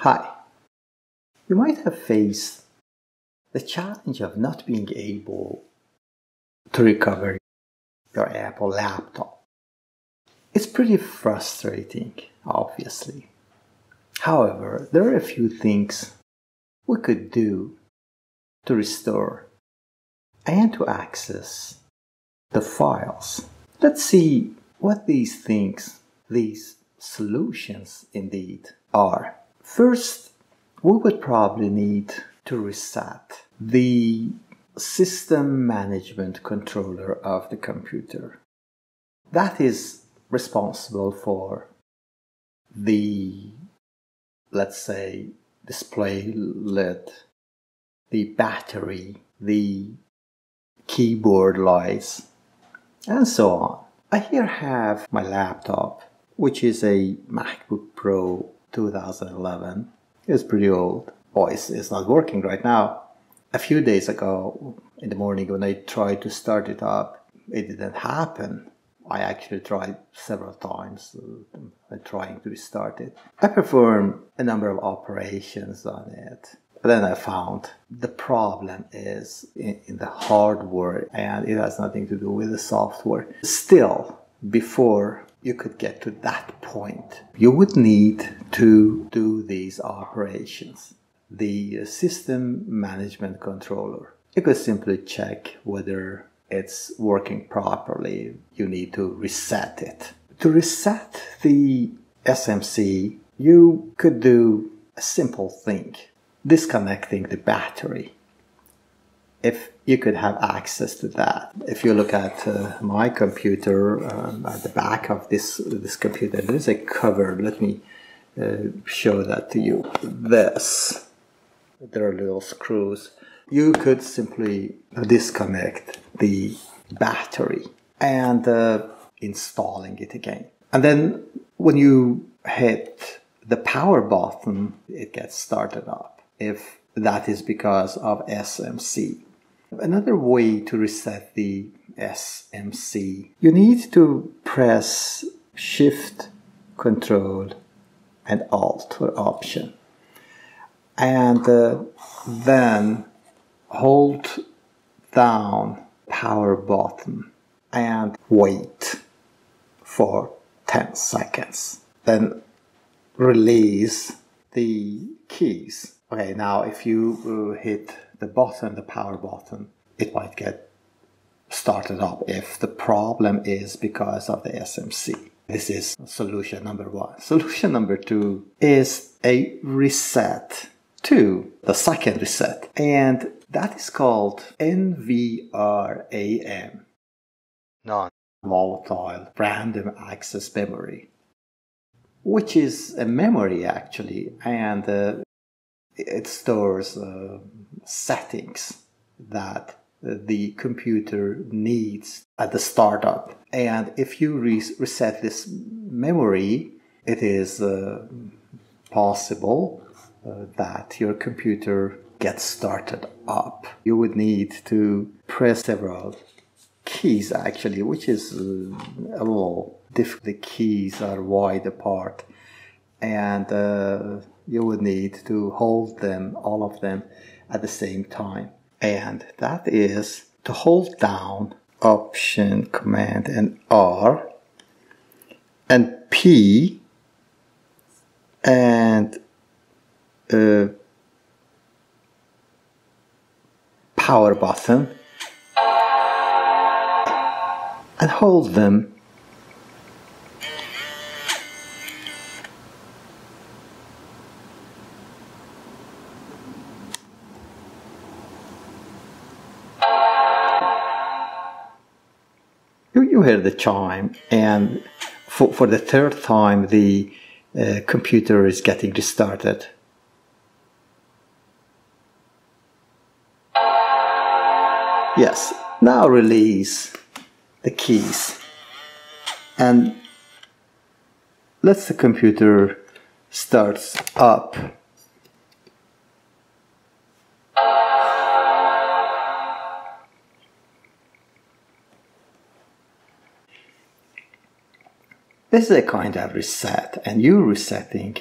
Hi. You might have faced the challenge of not being able to recover your Apple laptop. It's pretty frustrating, obviously. However, there are a few things we could do to restore and to access the files. Let's see what these things, these solutions indeed are. First, we would probably need to reset the system management controller of the computer. That is responsible for the, let's say, display lid, the battery, the keyboard lights, and so on. I here have my laptop, which is a MacBook Pro 2011. It's pretty old. Voice it's, it's not working right now. A few days ago in the morning when I tried to start it up, it didn't happen. I actually tried several times uh, trying to restart it. I performed a number of operations on it. But then I found the problem is in, in the hardware and it has nothing to do with the software. Still, before you could get to that point, you would need to do these operations. The uh, system management controller. You could simply check whether it's working properly. You need to reset it. To reset the SMC, you could do a simple thing disconnecting the battery if you could have access to that. If you look at uh, my computer, um, at the back of this, this computer, there is a cover. Let me uh, show that to you. This, there are little screws. You could simply disconnect the battery and uh, installing it again. And then when you hit the power button, it gets started up. If that is because of SMC. Another way to reset the SMC, you need to press Shift, Control, and Alt or Option, and uh, then hold down power button and wait for 10 seconds. Then release the keys. Okay, now if you uh, hit the button, the power button, it might get started up if the problem is because of the SMC. This is solution number one. Solution number two is a reset to the second reset, and that is called NVRAM, non volatile random access memory, which is a memory actually, and uh, it stores uh, settings that the computer needs at the startup. And if you re reset this memory, it is uh, possible uh, that your computer gets started up. You would need to press several keys actually, which is uh, a little difficult. The keys are wide apart and uh, you would need to hold them, all of them, at the same time. And that is to hold down Option, Command, and R, and P, and uh, power button, and hold them you, hear the chime, and for, for the third time, the uh, computer is getting restarted. Yes, now release the keys and let's the computer starts up. This is a kind of reset, and you're resetting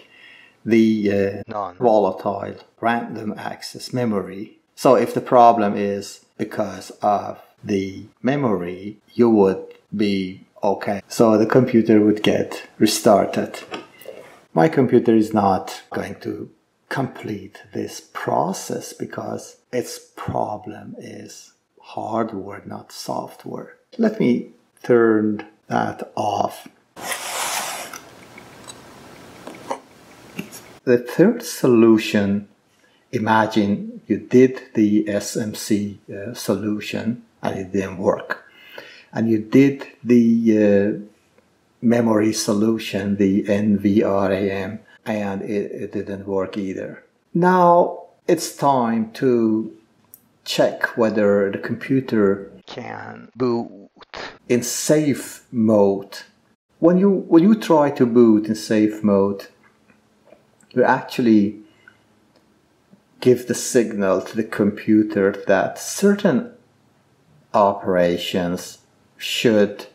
the uh, non-volatile random access memory. So if the problem is because of the memory, you would be okay. So the computer would get restarted. My computer is not going to complete this process because its problem is hardware, not software. Let me turn that off. The third solution, imagine you did the SMC uh, solution and it didn't work. And you did the uh, memory solution, the NVRAM, and it, it didn't work either. Now it's time to check whether the computer can boot in safe mode. When you when you try to boot in safe mode, you actually give the signal to the computer that certain operations should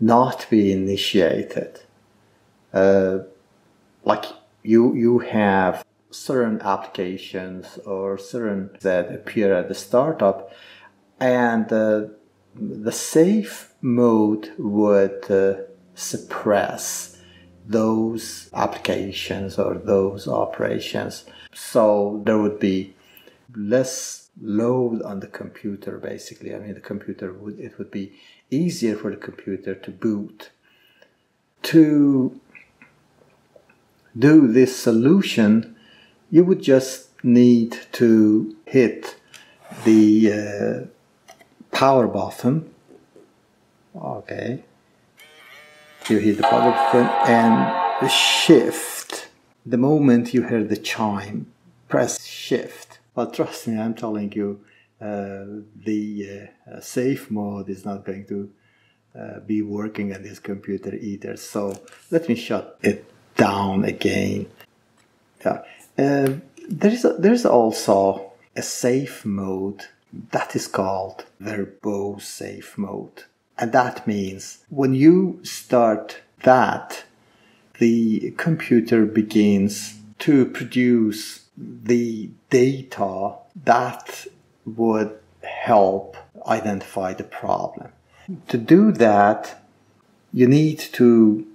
not be initiated. Uh, like you, you have certain applications or certain that appear at the startup, and uh, the safe mode would uh, suppress those applications or those operations. So there would be less load on the computer basically. I mean the computer would it would be easier for the computer to boot. To do this solution, you would just need to hit the uh, power button. Okay. You hear the power button and the shift. The moment you hear the chime, press shift. But trust me, I'm telling you, uh, the uh, safe mode is not going to uh, be working on this computer either. So let me shut it down again. Yeah. Uh, there is a, there's also a safe mode that is called verbose safe mode. And that means when you start that, the computer begins to produce the data that would help identify the problem. To do that, you need to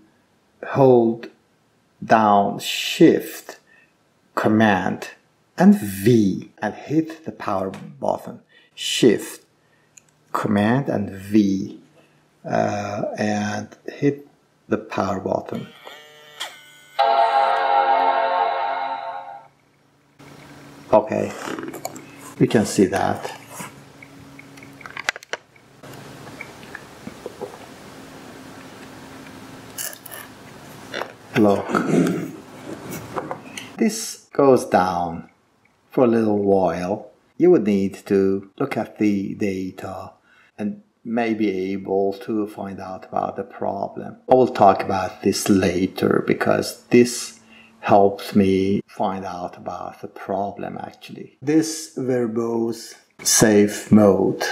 hold down Shift, Command, and V and hit the power button. Shift, Command, and V uh, and hit the power button. Okay, we can see that. Look, this goes down for a little while. You would need to look at the data and may be able to find out about the problem. I will talk about this later because this helps me find out about the problem actually. This verbose safe mode